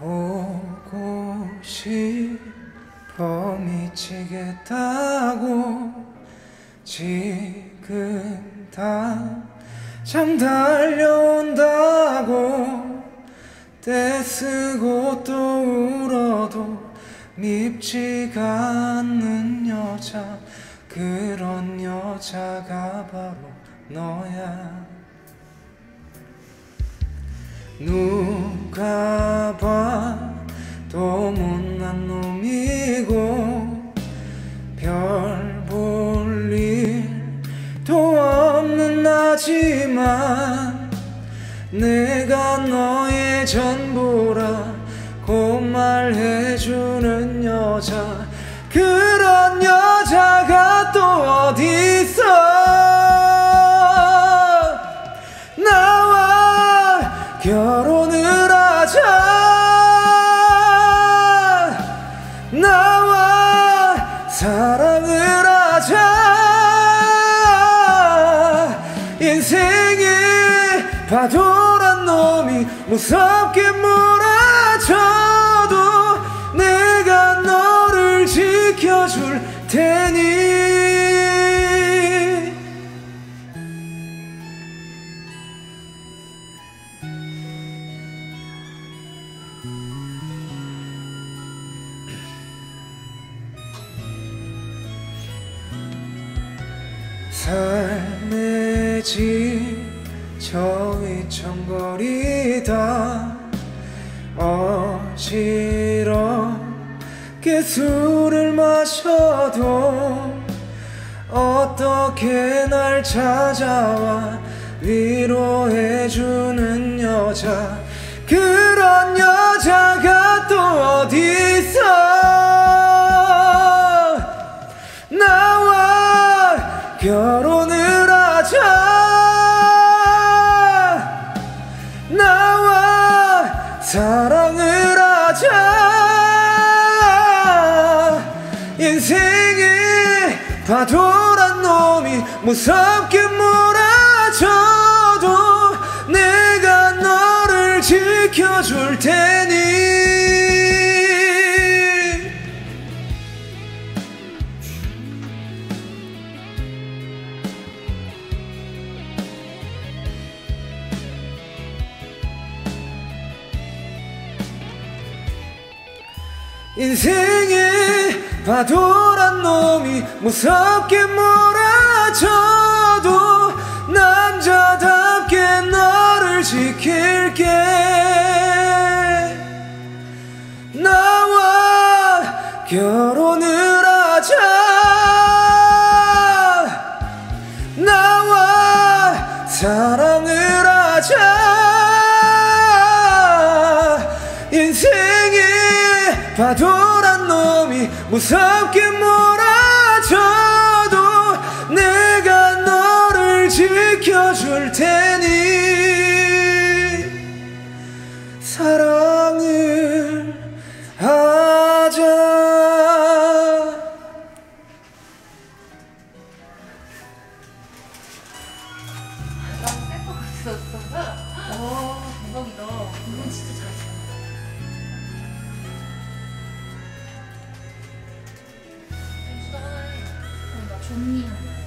보고 싶어 미치겠다고 지금 당장 달려온다고 떼쓰고 또 울어도 밉지가 않는 여자. 그런 여자가 바로 너야. 누가 나지만 내가 너의 전부라고 말해주는 여자 그런 여자가 또 어딨어? 나와 결혼을 하자. 나와 사랑을 하자 파도란 놈이 무섭게 몰아쳐도 내가 너를 지켜줄 테니. 삶의 지 저 위청거리 다. 어지럽게 술을 마셔도 어떻게 날 찾아와 위로해주는 여자. 그런 여자가 또 어딨어? 나와 결혼을 사랑을 하자. 인생의 파도란 놈이 무섭게 몰아쳐도 내가 너를 지켜줄 테니 인생의 파도란 놈이 무섭게 몰아쳐도 남자답게 너를 지킬게. 나와 결혼을 하자. 나와 사랑을 하자 파도란 놈이 무섭게 몰아쳐도 내가 너를 지켜줄 테니 사랑을 하자 난셀것 같았어. 와, 대박이다. 이건 진짜 잘했어. 언命.